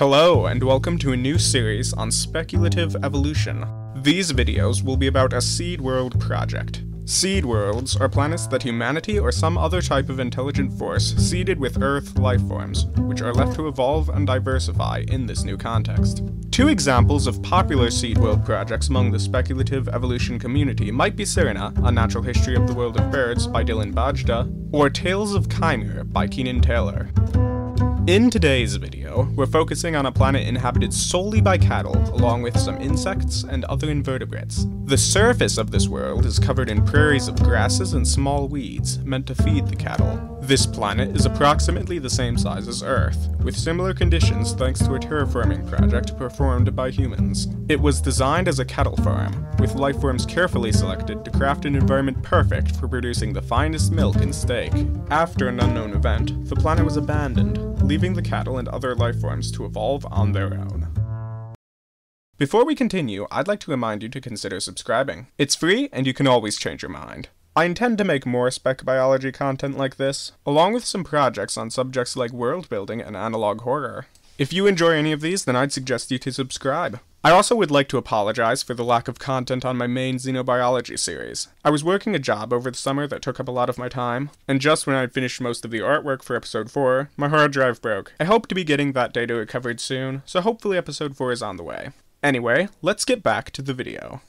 Hello, and welcome to a new series on speculative evolution. These videos will be about a seed world project. Seed worlds are planets that humanity or some other type of intelligent force seeded with Earth life forms, which are left to evolve and diversify in this new context. Two examples of popular seed world projects among the speculative evolution community might be Serina, A Natural History of the World of Birds by Dylan Bajda, or Tales of Kaimere by Keenan Taylor. In today's video, we're focusing on a planet inhabited solely by cattle, along with some insects and other invertebrates. The surface of this world is covered in prairies of grasses and small weeds, meant to feed the cattle. This planet is approximately the same size as Earth, with similar conditions thanks to a terraforming project performed by humans. It was designed as a cattle farm, with life forms carefully selected to craft an environment perfect for producing the finest milk and steak. After an unknown event, the planet was abandoned, leaving the cattle and other life forms to evolve on their own. Before we continue, I'd like to remind you to consider subscribing. It's free, and you can always change your mind. I intend to make more spec biology content like this, along with some projects on subjects like world building and analog horror. If you enjoy any of these, then I'd suggest you to subscribe. I also would like to apologize for the lack of content on my main xenobiology series. I was working a job over the summer that took up a lot of my time, and just when I'd finished most of the artwork for episode 4, my hard drive broke. I hope to be getting that data recovered soon, so hopefully episode 4 is on the way. Anyway, let's get back to the video.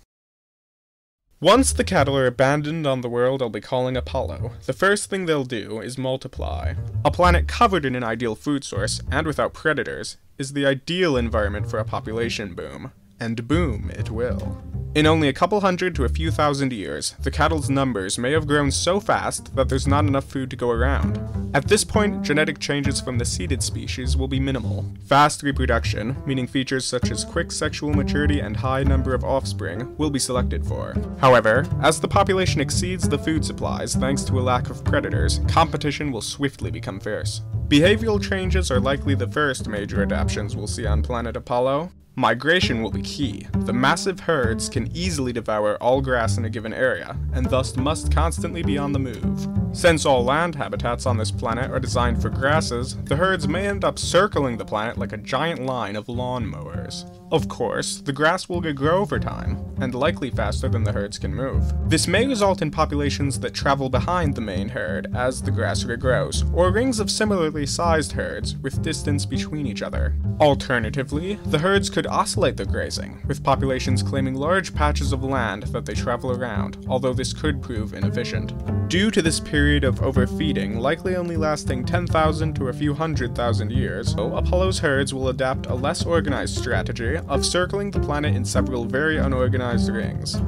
Once the cattle are abandoned on the world I'll be calling Apollo, the first thing they'll do is multiply. A planet covered in an ideal food source, and without predators, is the ideal environment for a population boom. And boom it will. In only a couple hundred to a few thousand years, the cattle's numbers may have grown so fast that there's not enough food to go around. At this point, genetic changes from the seeded species will be minimal. Fast reproduction, meaning features such as quick sexual maturity and high number of offspring, will be selected for. However, as the population exceeds the food supplies thanks to a lack of predators, competition will swiftly become fierce. Behavioral changes are likely the first major adaptations we'll see on planet Apollo, Migration will be key. The massive herds can easily devour all grass in a given area, and thus must constantly be on the move. Since all land habitats on this planet are designed for grasses, the herds may end up circling the planet like a giant line of lawnmowers. Of course, the grass will grow over time, and likely faster than the herds can move. This may result in populations that travel behind the main herd as the grass regrows, or rings of similarly sized herds with distance between each other. Alternatively, the herds could oscillate their grazing, with populations claiming large patches of land that they travel around, although this could prove inefficient. Due to this period of overfeeding likely only lasting 10,000 to a few hundred thousand years, Apollo's herds will adapt a less organized strategy of circling the planet in several very unorganized rings.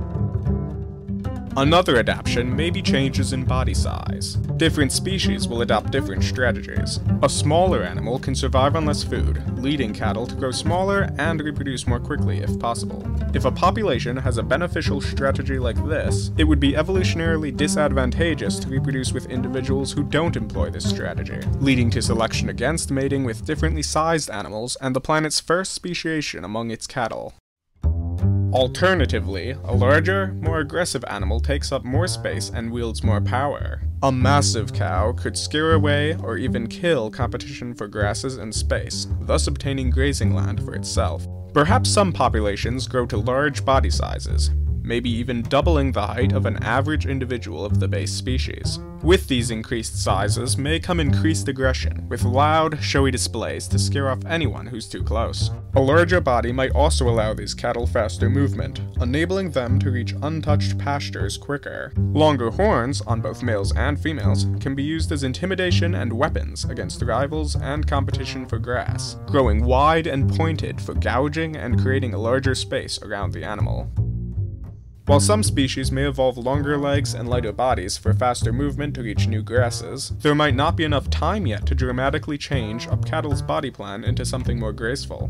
Another adaptation may be changes in body size. Different species will adopt different strategies. A smaller animal can survive on less food, leading cattle to grow smaller and reproduce more quickly if possible. If a population has a beneficial strategy like this, it would be evolutionarily disadvantageous to reproduce with individuals who don't employ this strategy, leading to selection against mating with differently sized animals and the planet's first speciation among its cattle. Alternatively, a larger, more aggressive animal takes up more space and wields more power. A massive cow could scare away or even kill competition for grasses and space, thus obtaining grazing land for itself. Perhaps some populations grow to large body sizes, maybe even doubling the height of an average individual of the base species. With these increased sizes may come increased aggression, with loud, showy displays to scare off anyone who's too close. A larger body might also allow these cattle faster movement, enabling them to reach untouched pastures quicker. Longer horns, on both males and females, can be used as intimidation and weapons against rivals and competition for grass, growing wide and pointed for gouging and creating a larger space around the animal. While some species may evolve longer legs and lighter bodies for faster movement to reach new grasses, there might not be enough time yet to dramatically change up cattle's body plan into something more graceful.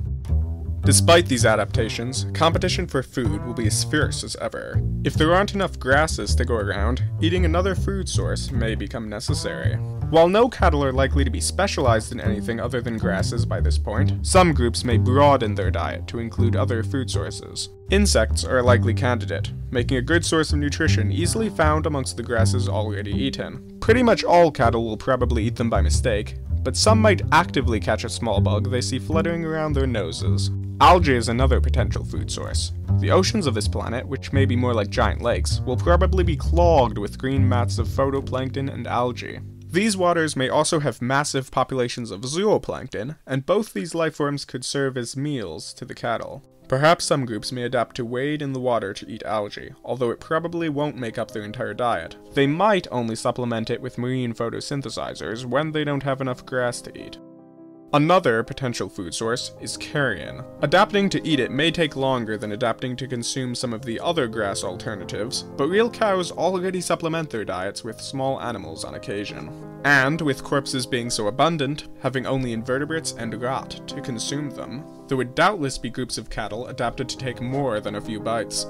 Despite these adaptations, competition for food will be as fierce as ever. If there aren't enough grasses to go around, eating another food source may become necessary. While no cattle are likely to be specialized in anything other than grasses by this point, some groups may broaden their diet to include other food sources. Insects are a likely candidate, making a good source of nutrition easily found amongst the grasses already eaten. Pretty much all cattle will probably eat them by mistake, but some might actively catch a small bug they see fluttering around their noses. Algae is another potential food source. The oceans of this planet, which may be more like giant lakes, will probably be clogged with green mats of phytoplankton and algae. These waters may also have massive populations of zooplankton, and both these life forms could serve as meals to the cattle. Perhaps some groups may adapt to wade in the water to eat algae, although it probably won't make up their entire diet. They might only supplement it with marine photosynthesizers when they don't have enough grass to eat. Another potential food source is carrion. Adapting to eat it may take longer than adapting to consume some of the other grass alternatives, but real cows already supplement their diets with small animals on occasion. And with corpses being so abundant, having only invertebrates and rot to consume them, there would doubtless be groups of cattle adapted to take more than a few bites.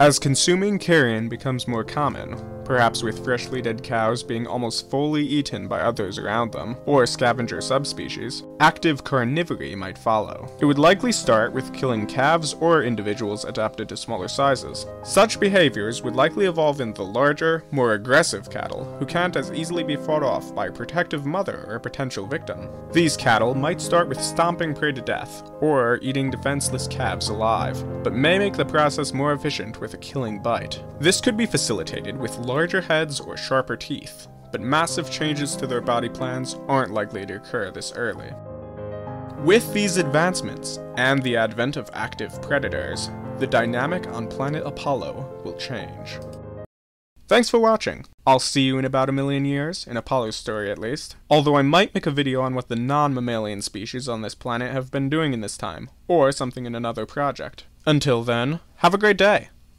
As consuming carrion becomes more common, perhaps with freshly dead cows being almost fully eaten by others around them, or scavenger subspecies, active carnivory might follow. It would likely start with killing calves or individuals adapted to smaller sizes. Such behaviors would likely evolve in the larger, more aggressive cattle, who can't as easily be fought off by a protective mother or a potential victim. These cattle might start with stomping prey to death, or eating defenseless calves alive, but may make the process more efficient with a killing bite. This could be facilitated with larger heads or sharper teeth, but massive changes to their body plans aren't likely to occur this early. With these advancements, and the advent of active predators, the dynamic on planet Apollo will change. Thanks for watching. I'll see you in about a million years, in Apollo's story at least. Although I might make a video on what the non-mammalian species on this planet have been doing in this time, or something in another project. Until then, have a great day,